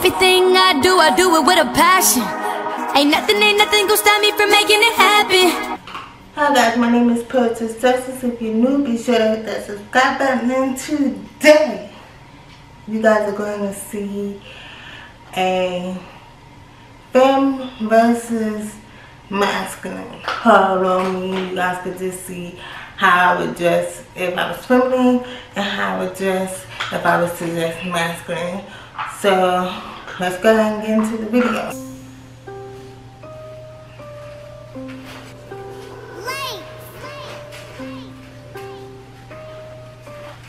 Everything I do, I do it with a passion. Ain't nothing, ain't nothing gonna stop me from making it happen. Hi guys, my name is Poetress Justice. If you're new, be sure to hit that subscribe button. And today, you guys are going to see a femme versus masculine on me. You guys could just see how I would dress if I was feminine and how I would dress if I was to dress masculine. So, let's go ahead and get into the video.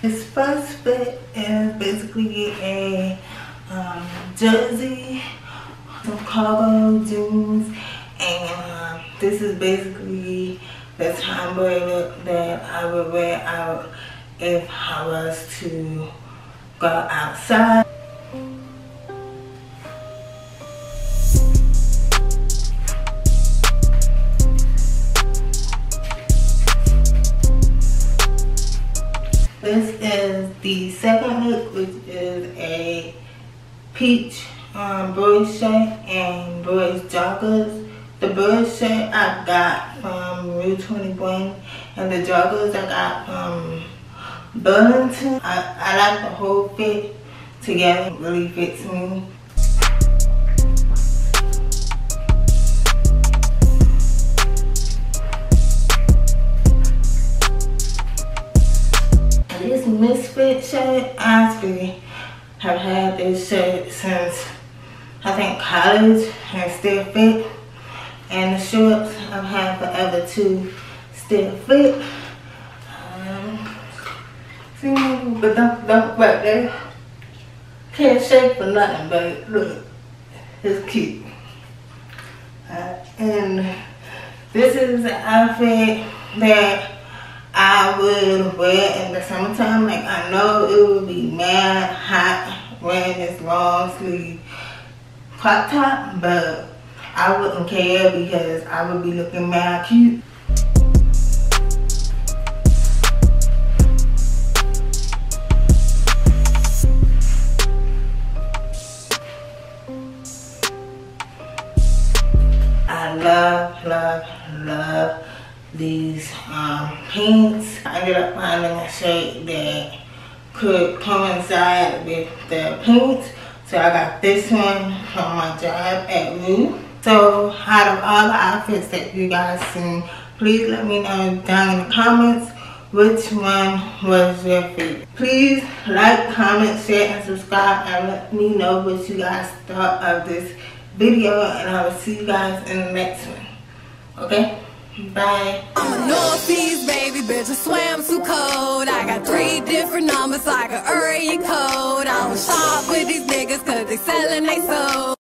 This first fit is basically a um, jersey, some cargo jeans, and um, this is basically the tomboy look that I would wear out if I was to go outside. This is the second look, which is a peach um, boys shirt and boys joggers. The boys shirt I got from Rue 21 and the joggers I got from Burlington. I, I like the whole fit together. It really fits me. Misfit shirt, have had this shirt since I think college and still fit. And the shorts I've had forever too, still fit. Um, see but don't, don't right there. Can't shake for nothing, but look, it's cute. Uh, and this is the outfit that I would wear in the summertime. Like I know it would be mad hot wearing this long sleeve crop top, but I wouldn't care because I would be looking mad cute. I love, love, love these um. I ended up finding a shade that could coincide with the paints. So I got this one from my job at Rue. So out of all the outfits that you guys seen, please let me know down in the comments which one was your favorite. Please like, comment, share, and subscribe and let me know what you guys thought of this video and I will see you guys in the next one. Okay? Bye. I'm a northeast baby, bitch. I swam too cold. I got three different numbers like an area code. I don't shop with these niggas cause they selling they soul.